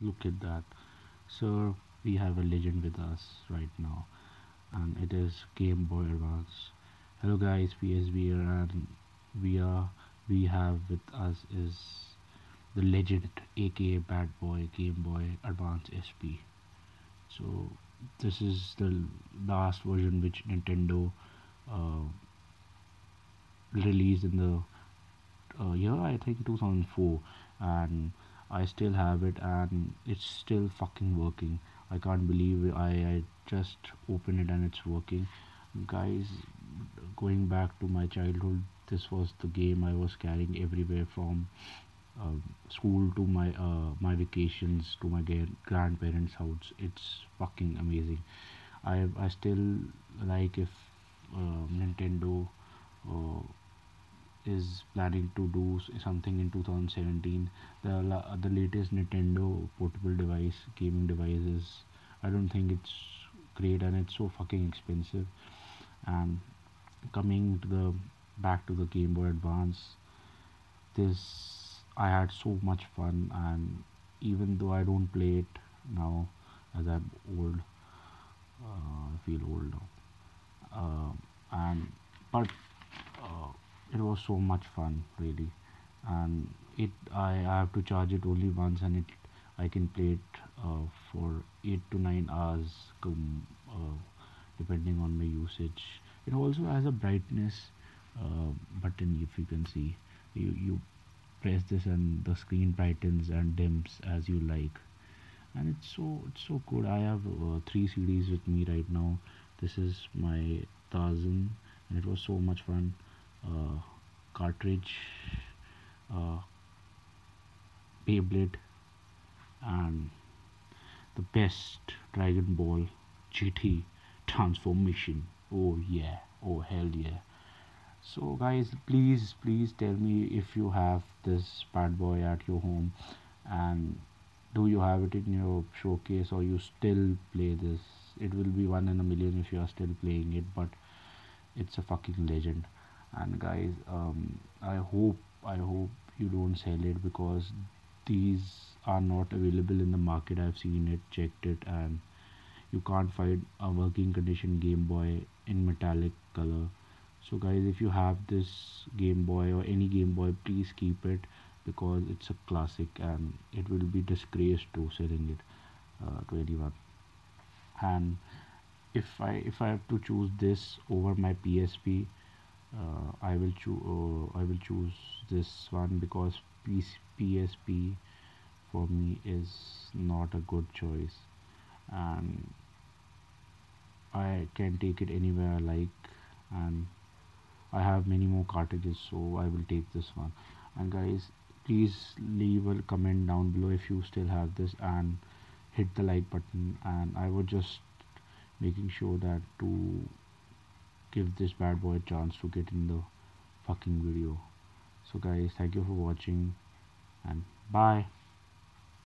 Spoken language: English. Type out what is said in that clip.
look at that. So we have a legend with us right now. And it is game boy advance. Hello guys. Psb and we are we have with us is the legend aka bad boy game boy advance sp so this is the last version which nintendo uh, released in the uh, year I think 2004 and I still have it and it's still fucking working. I can't believe I, I just opened it and it's working. Guys going back to my childhood this was the game I was carrying everywhere from uh, school to my uh, my vacations to my grandparents house. It's fucking amazing. I I still like if uh, Nintendo uh, is planning to do something in 2017 the the latest nintendo portable device gaming devices i don't think it's great and it's so fucking expensive. And coming to the back to the game boy advance this i had so much fun and even though i don't play it now as i'm old uh, i feel old now. Uh, and but it was so much fun really. And it I, I have to charge it only once and it I can play it uh, for 8 to 9 hours uh, depending on my usage. It also has a brightness uh, button if you can see. You, you press this and the screen brightens and dims as you like. And it's so it's so good. I have uh, three CDs with me right now. This is my thousand and it was so much fun uh, cartridge uh, Beyblade and the best Dragon Ball GT transformation. Oh yeah. Oh hell yeah. So guys please please tell me if you have this bad boy at your home and do you have it in your showcase or you still play this? It will be one in a million if you are still playing it but it's a fucking legend and guys um, i hope i hope you don't sell it because these are not available in the market. I've seen it checked it and you can't find a working condition game boy in metallic color. So guys if you have this game boy or any game boy please keep it because it's a classic and it will be disgrace to selling it uh, to anyone. And if i if i have to choose this over my psp uh, I will choose uh, I will choose this one because PSP for me is not a good choice. And I can take it anywhere I like. And I have many more cartridges so I will take this one. And guys please leave a comment down below if you still have this and hit the like button. And I would just making sure that to give this bad boy a chance to get in the fucking video. So guys thank you for watching and bye